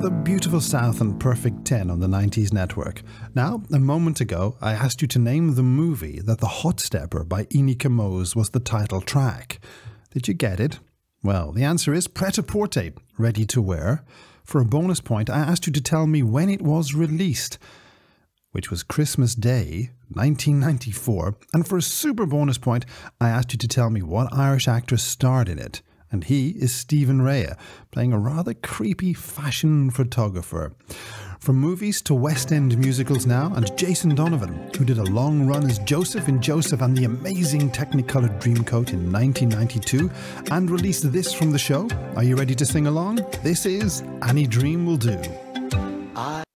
The beautiful South and Perfect 10 on the 90s network. Now, a moment ago, I asked you to name the movie that The Hot Stepper by Ini Kamoze was the title track. Did you get it? Well, the answer is Pret-a-Porter, Ready to Wear. For a bonus point, I asked you to tell me when it was released, which was Christmas Day, 1994. And for a super bonus point, I asked you to tell me what Irish actress starred in it and he is Stephen Rea, playing a rather creepy fashion photographer. From movies to West End musicals now, and Jason Donovan, who did a long run as Joseph in Joseph and the amazing Technicolor Dreamcoat in 1992, and released this from the show. Are you ready to sing along? This is Any Dream Will Do.